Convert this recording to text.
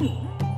嗯